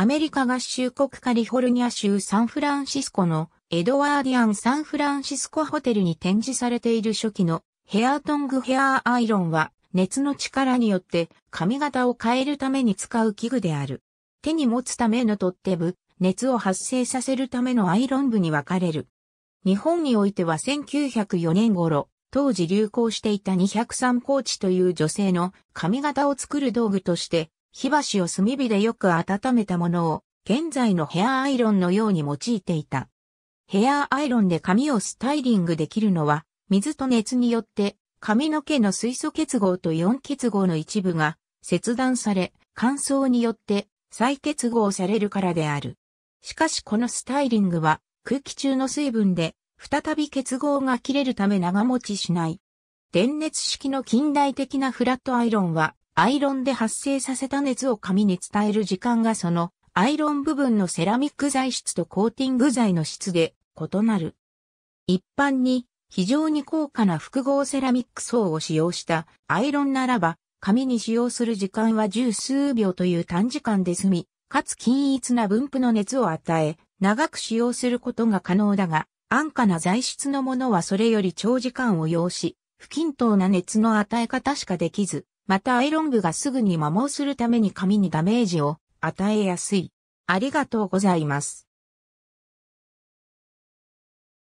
アメリカ合衆国カリフォルニア州サンフランシスコのエドワーディアン・サンフランシスコホテルに展示されている初期のヘアトングヘアアイロンは熱の力によって髪型を変えるために使う器具である。手に持つための取っ手部、熱を発生させるためのアイロン部に分かれる。日本においては1904年頃、当時流行していた203コーチという女性の髪型を作る道具として、火箸を炭火でよく温めたものを、現在のヘアアイロンのように用いていた。ヘアアイロンで髪をスタイリングできるのは、水と熱によって髪の毛の水素結合とイオン結合の一部が切断され、乾燥によって再結合されるからである。しかしこのスタイリングは空気中の水分で再び結合が切れるため長持ちしない。電熱式の近代的なフラットアイロンはアイロンで発生させた熱を紙に伝える時間がそのアイロン部分のセラミック材質とコーティング材の質で異なる。一般に非常に高価な複合セラミック層を使用したアイロンならば、紙に使用する時間は十数秒という短時間で済み、かつ均一な分布の熱を与え、長く使用することが可能だが、安価な材質のものはそれより長時間を要し、不均等な熱の与え方しかできず、またアイロン部がすぐに摩耗するために髪にダメージを与えやすい。ありがとうございます。